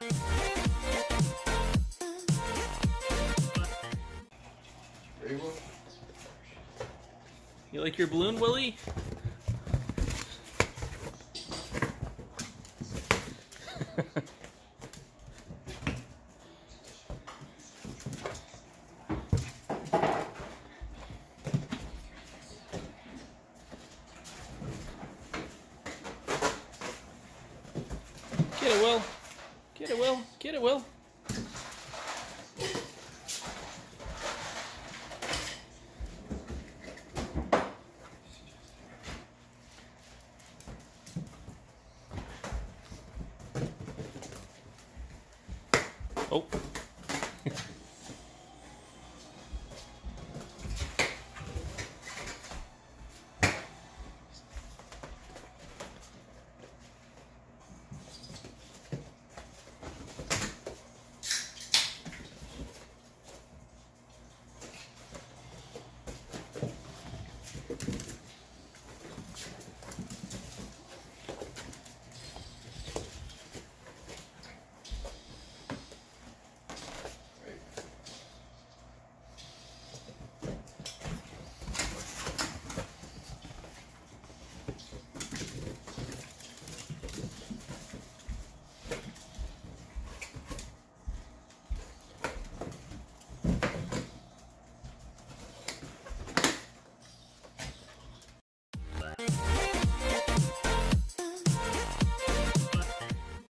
You like your balloon, Willie? Get it, Will. Get it, Will. Get it, Will. Oh.